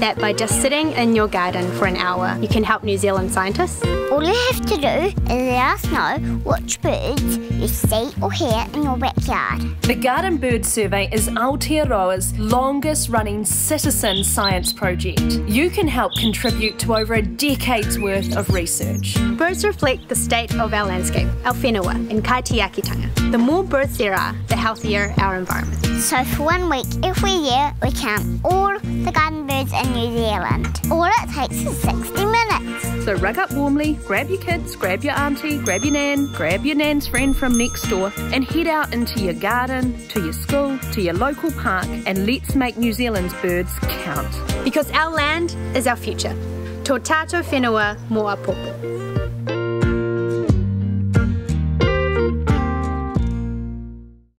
that by just sitting in your garden for an hour, you can help New Zealand scientists. All you have to do is let us know which birds you see or hear in your backyard. The Garden Bird Survey is Aotearoa's longest running citizen science project. You can help contribute to over a decade's worth of research. Birds reflect the state of our landscape, our whenua, and kaitiakitanga. The more birds there are, the healthier our environment. So for one week every year, we count all the garden birds in New Zealand. All it takes is 60 minutes. So rug up warmly, grab your kids, grab your auntie, grab your nan, grab your nan's friend from next door, and head out into your garden, to your school, to your local park, and let's make New Zealand's birds count. Because our land is our future. Tō tātou whenua moa popo.